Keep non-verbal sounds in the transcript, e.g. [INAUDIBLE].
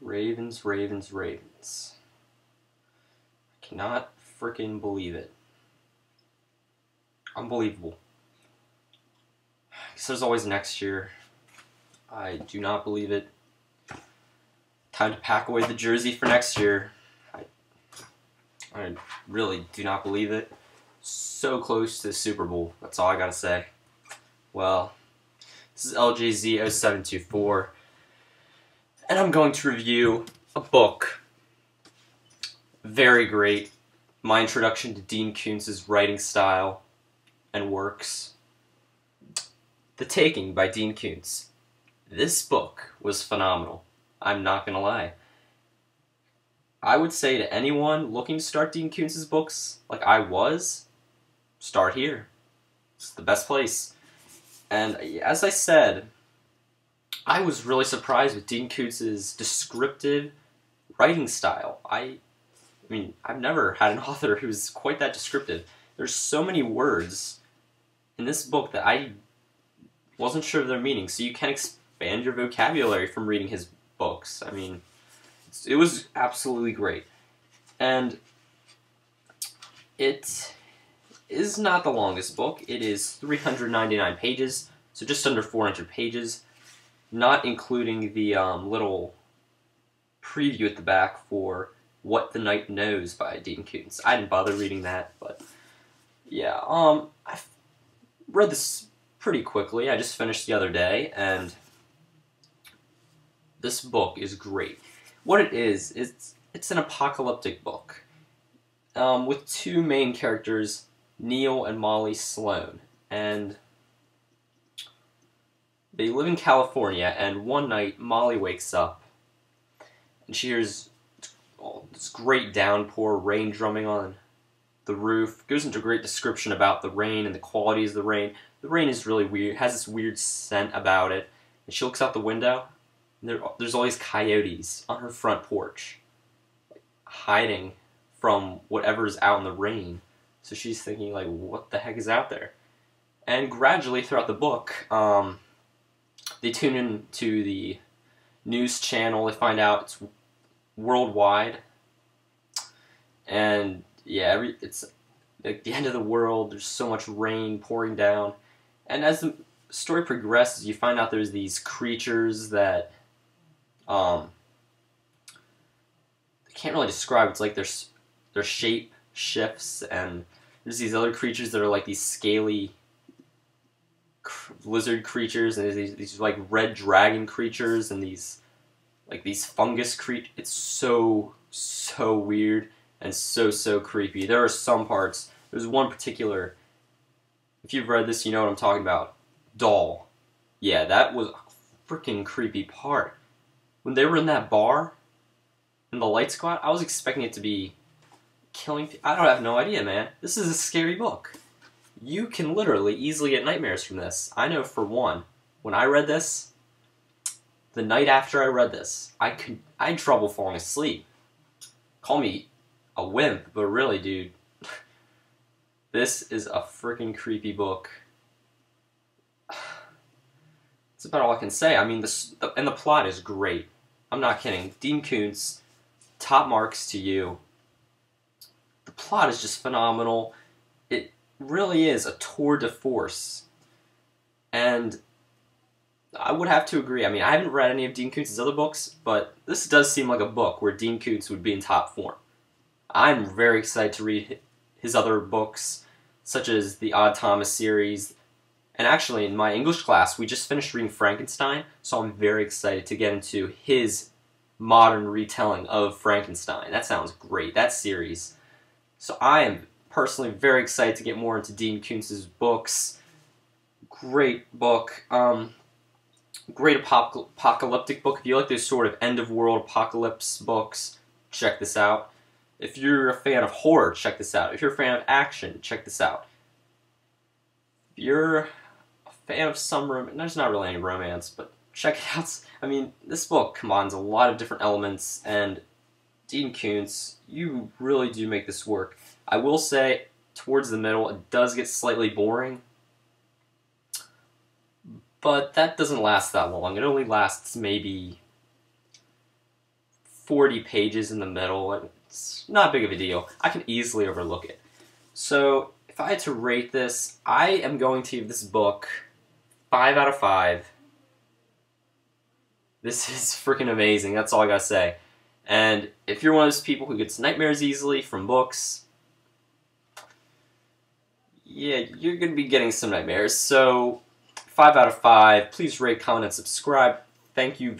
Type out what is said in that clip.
Ravens, Ravens, Ravens. I cannot freaking believe it. Unbelievable. Because there's always next year. I do not believe it. Time to pack away the jersey for next year. I, I really do not believe it. So close to the Super Bowl. That's all I gotta say. Well, this is LJZ0724, and I'm going to review a book. Very great. My introduction to Dean Koontz's writing style and works. The Taking by Dean Koontz. This book was phenomenal. I'm not gonna lie. I would say to anyone looking to start Dean Koontz's books, like I was, start here. It's the best place. And as I said, I was really surprised with Dean Koontz's descriptive writing style. I, I mean, I've never had an [LAUGHS] author who's quite that descriptive. There's so many words in this book that I wasn't sure of their meaning, so you can expand your vocabulary from reading his books. I mean, it was absolutely great. And it is not the longest book. It is 399 pages, so just under 400 pages, not including the um, little preview at the back for What the Night Knows by Dean Koontz. I didn't bother reading that, but yeah, um, I read this pretty quickly. I just finished the other day, and this book is great. What it is, it's it's an apocalyptic book um, with two main characters Neil and Molly Sloan. And they live in California, and one night Molly wakes up and she hears oh, this great downpour, rain drumming on the roof. Goes into a great description about the rain and the qualities of the rain. The rain is really weird, has this weird scent about it. And she looks out the window, and there, there's all these coyotes on her front porch, hiding from whatever's out in the rain. So she's thinking, like, what the heck is out there? And gradually throughout the book, um, they tune in to the news channel. They find out it's worldwide. And yeah, every, it's like the end of the world. There's so much rain pouring down. And as the story progresses, you find out there's these creatures that um, I can't really describe. It's like their their shape shifts and there's these other creatures that are like these scaly lizard creatures and these, these like red dragon creatures and these like these fungus creatures. It's so so weird and so so creepy. There are some parts. There's one particular. If you've read this, you know what I'm talking about. Doll. Yeah, that was a freaking creepy part. When they were in that bar, in the light squad, I was expecting it to be killing I don't have no idea, man. This is a scary book. You can literally easily get nightmares from this. I know for one, when I read this, the night after I read this, I could I had trouble falling asleep. Call me a wimp, but really, dude, [LAUGHS] this is a freaking creepy book. [SIGHS] That's about all I can say. I mean, this and the plot is great. I'm not kidding. Dean Koontz, top marks to you the plot is just phenomenal. Really is a tour de force. And I would have to agree. I mean, I haven't read any of Dean Koontz's other books, but this does seem like a book where Dean Koontz would be in top form. I'm very excited to read his other books, such as the Odd Thomas series. And actually, in my English class, we just finished reading Frankenstein, so I'm very excited to get into his modern retelling of Frankenstein. That sounds great. That series so I am personally very excited to get more into Dean Koontz's books. Great book. Um, great apocalyptic book. If you like those sort of end of world apocalypse books, check this out. If you're a fan of horror, check this out. If you're a fan of action, check this out. If you're a fan of some romance, there's not really any romance, but check it out. I mean, this book combines a lot of different elements, and Dean Koontz, you really do make this work. I will say, towards the middle, it does get slightly boring, but that doesn't last that long. It only lasts maybe 40 pages in the middle, it's not big of a deal. I can easily overlook it. So, if I had to rate this, I am going to give this book 5 out of 5. This [LAUGHS] is freaking amazing. That's all I gotta say. And if you're one of those people who gets nightmares easily from books, yeah, you're gonna be getting some nightmares. So, 5 out of 5. Please rate, comment, and subscribe. Thank you very